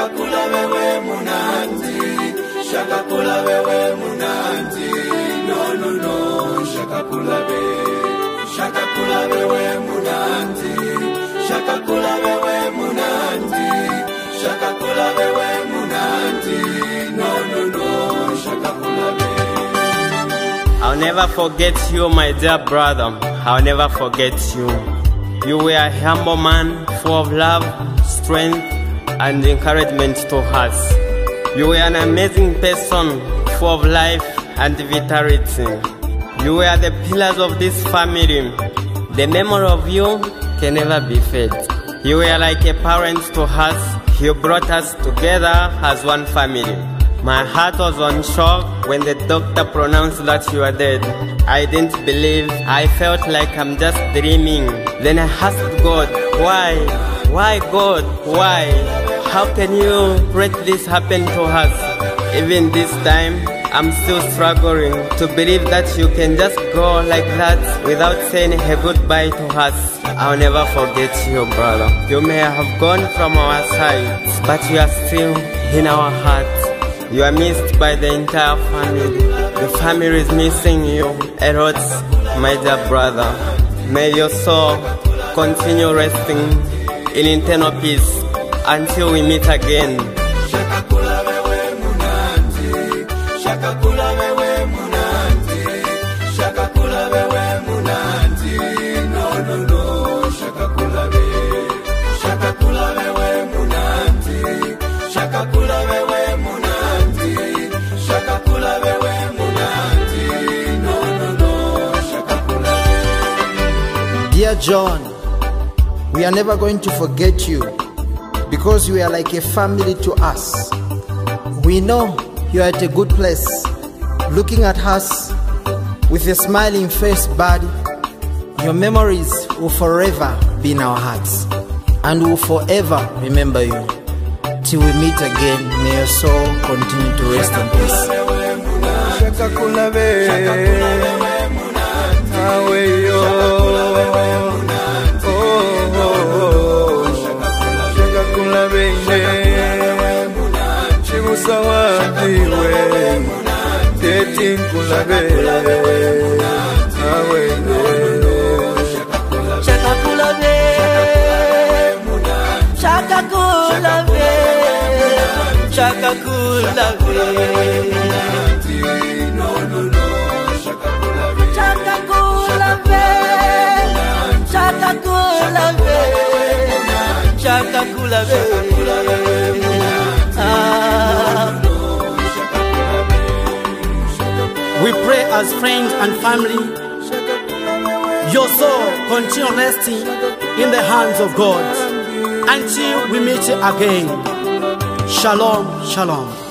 shakakula wewe munanzi shakakula wewe munanzi no no no. Shakakula we shakakula wewe munanzi shakakula wewe munanzi shakakula wewe munanzi no no no. Shakakula we I'll never forget you, my dear brother. I'll never forget you. You were a humble man, full of love, strength, and encouragement to us. You were an amazing person, full of life and vitality. You were the pillars of this family. The memory of you can never be fed. You were like a parent to us. You brought us together as one family. My heart was on shock when the doctor pronounced that you are dead. I didn't believe. I felt like I'm just dreaming. Then I asked God, why? Why God? Why? How can you let this happen to us? Even this time, I'm still struggling to believe that you can just go like that without saying a goodbye to us. I'll never forget you, brother. You may have gone from our side, but you are still in our hearts. You are missed by the entire family. The family is missing you a lot, my dear brother. May your soul continue resting in eternal peace until we meet again. shakakula wewe munanzi shakakula wewe munanzi shakakula wewe munanzi no no no. Shakakula we. Shakakula wewe munanzi shakakula wewe munanzi shakakula wewe munanzi no no no. Shakakula Dear John, we are never going to forget you because you are like a family to us. We know you are at a good place, looking at us with a smiling face, buddy. Your memories will forever be in our hearts and will forever remember you. Till we meet again, may your soul continue to rest in peace. Chibusa wadiwe teti nkulabe awe Shakakula be, shakakula be, shakakula be, shakakula be, shakakula be, shakakula be. We pray as friends and family, your soul continue resting in the hands of God until we meet again. Shalom, shalom.